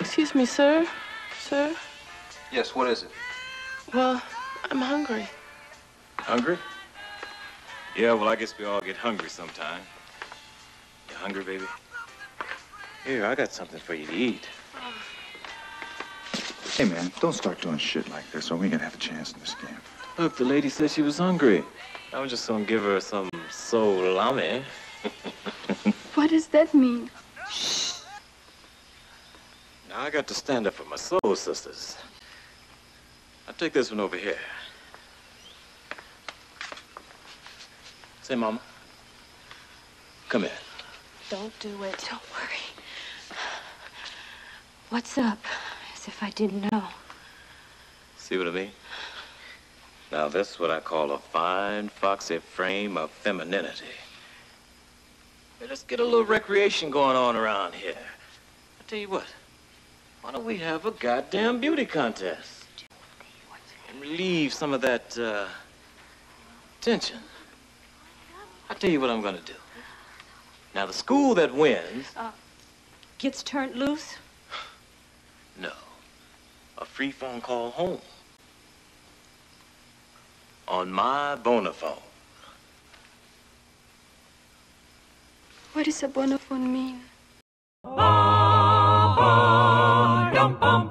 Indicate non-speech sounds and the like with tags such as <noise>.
Excuse me, sir. Sir? Yes, what is it? Well, I'm hungry. Hungry? Yeah, well, I guess we all get hungry sometime. You hungry, baby? Here, I got something for you to eat. Hey, man, don't start doing shit like this, or we ain't gonna have a chance in this game. Look, the lady said she was hungry. I was just gonna give her some salami. <laughs> What does that mean? Shh. Now, I got to stand up for my soul sisters. I'll take this one over here. Say, Mama. Come here. Don't do it. Don't worry. What's up? As if I didn't know. See what I mean? Now, this is what I call a fine, foxy frame of femininity. Hey, let's get a little recreation going on around here. I tell you what, why don't we have a goddamn beauty contest? And relieve some of that, uh, tension. I tell you what I'm gonna do. Now, the school that wins, uh, Gets turned loose? no, a free phone call home. On my Bonaphone. What does a bonophone mean? Dum bum